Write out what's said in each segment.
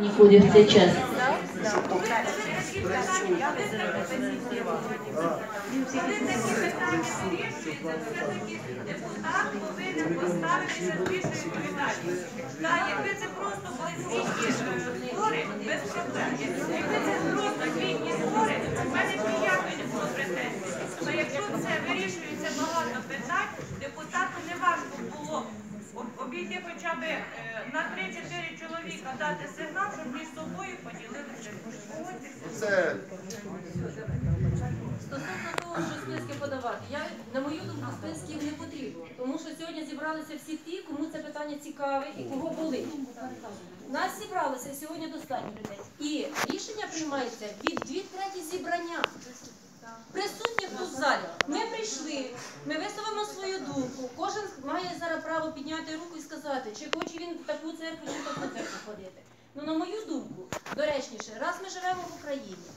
Нікуди в цей час. Депутат повинен поставитися більш відповідальність. Так, якби це просто були звітні збори, без проблем. Якби це просто звітні збори, в мене ніякої не було якщо це вирішується багато питань, депутату е, на 3-4 чоловіка дати сигнал, щоб між собою поділилися. Це Стосовно того, що списки подавати, я на мою думку списків не потрібно, тому що сьогодні зібралися всі ті, кому це питання цікаве і кого були. Нас зібралося сьогодні достатньо людей. І рішення приймається від дві треті зібрання. Присутніх тут в залі. Ми прийшли, ми висловимо свою думку. Кожен має зараз право підняти руку і сказати, чи хоче він в таку церкву, чи в таку церкву ходити. Ну, на мою думку, доречніше, раз ми живемо в Україні,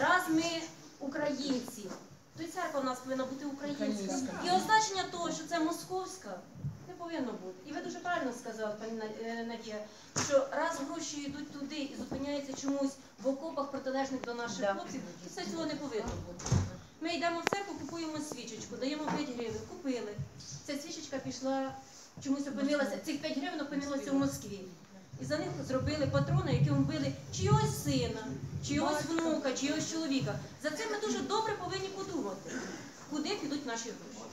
раз ми українці, то й церква у нас повинна бути українська. І означення того, що це московська, не повинно бути. І ви дуже правильно сказали, пані е, Надія, що раз гроші йдуть туди і зупиняються чомусь в окопах протилежних до наших хлопців, то це цього не повинно бути. Ми йдемо в церкву, купуємо свічечку, даємо 5 гривень, купили. Ця свічечка пішла, чомусь опинилася, цих 5 гривень опинилося в Москві. І за них зробили патрони, які вбили чийогось сина, чийогось внука, чийогось чоловіка. За це ми дуже добре повинні подумати, куди підуть наші гроші.